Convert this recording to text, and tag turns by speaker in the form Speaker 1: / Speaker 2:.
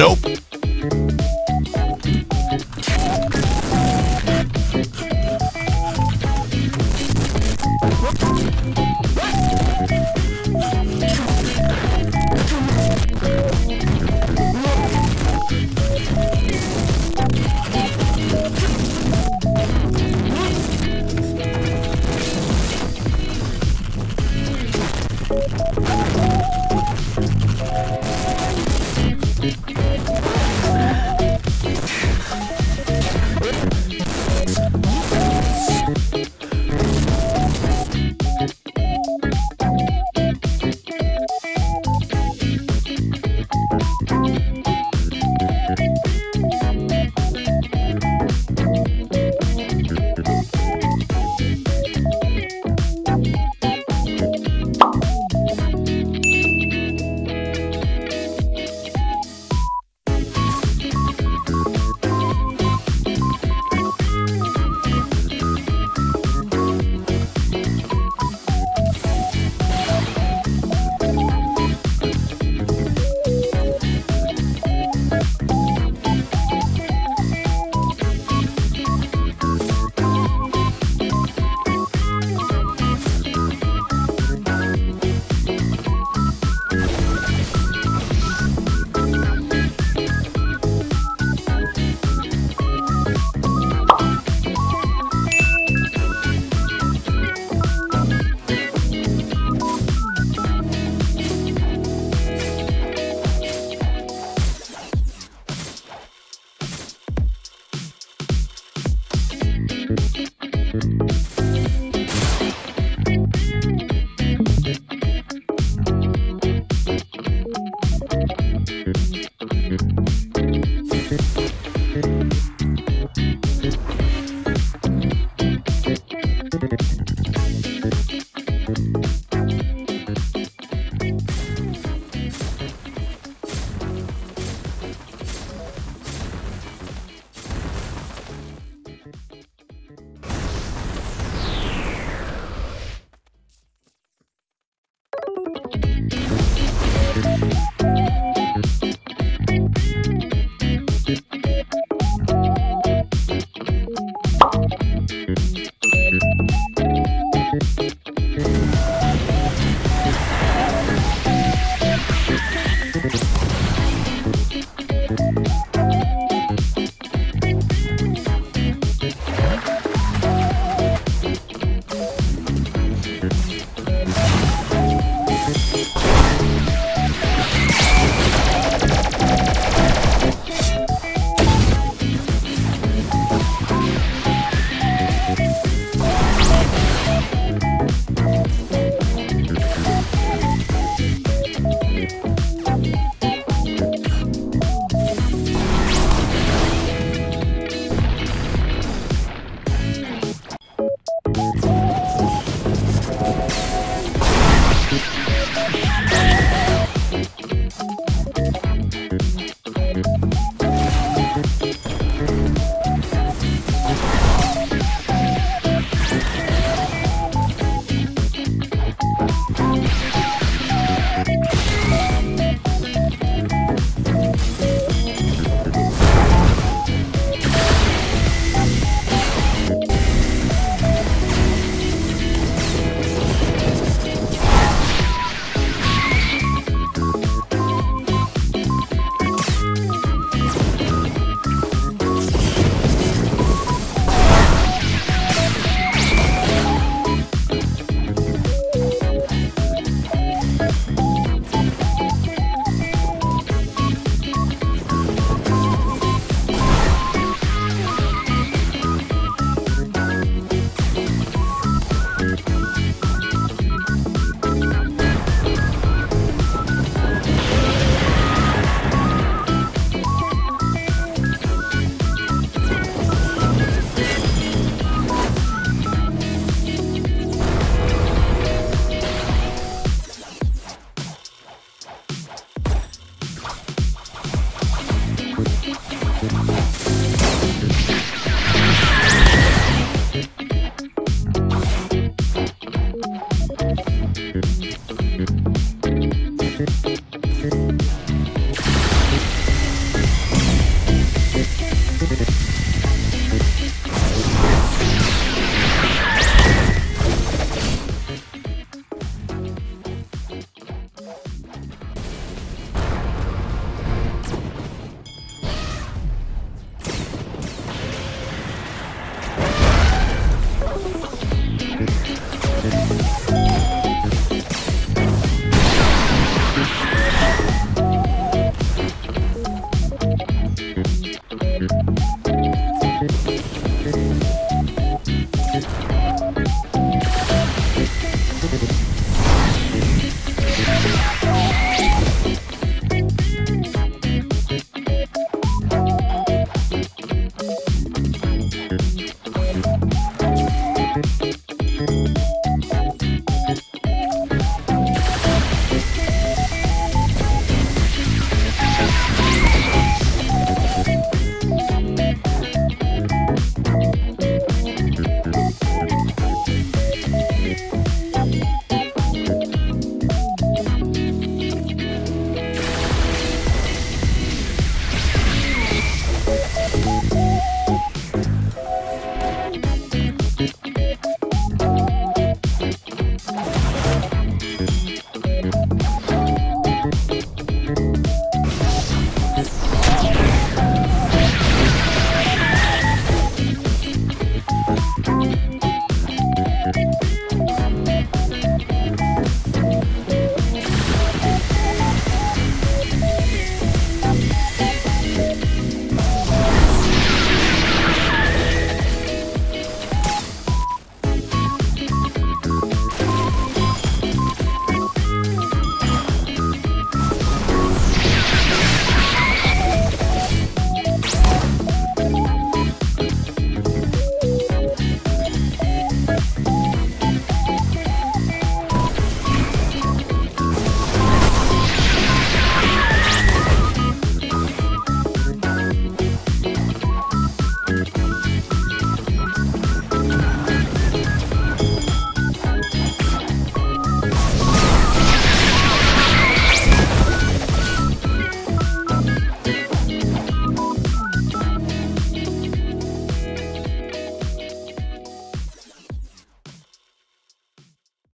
Speaker 1: Nope.
Speaker 2: Thank you.